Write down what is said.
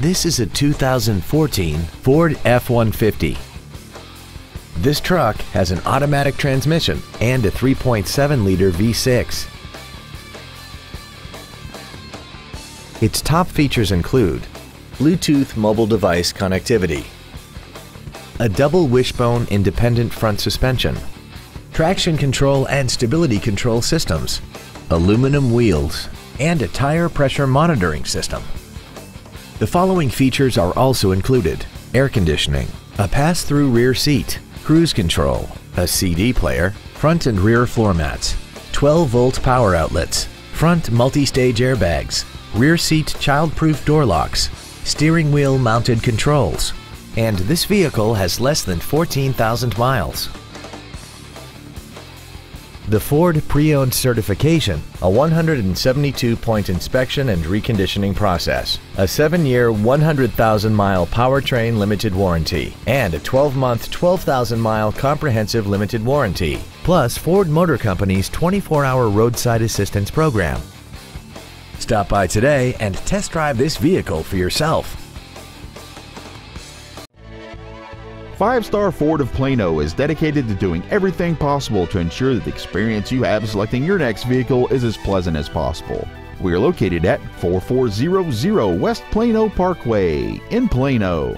This is a 2014 Ford F-150. This truck has an automatic transmission and a 3.7-liter V6. Its top features include Bluetooth mobile device connectivity, a double wishbone independent front suspension, traction control and stability control systems, aluminum wheels, and a tire pressure monitoring system. The following features are also included. Air conditioning, a pass-through rear seat, cruise control, a CD player, front and rear floor mats, 12-volt power outlets, front multi-stage airbags, rear seat child-proof door locks, steering wheel mounted controls, and this vehicle has less than 14,000 miles. The Ford Pre-Owned Certification, a 172-point inspection and reconditioning process, a 7-year, 100,000-mile powertrain limited warranty, and a 12-month, 12,000-mile comprehensive limited warranty, plus Ford Motor Company's 24-hour roadside assistance program. Stop by today and test drive this vehicle for yourself. Five Star Ford of Plano is dedicated to doing everything possible to ensure that the experience you have selecting your next vehicle is as pleasant as possible. We are located at 4400 West Plano Parkway in Plano.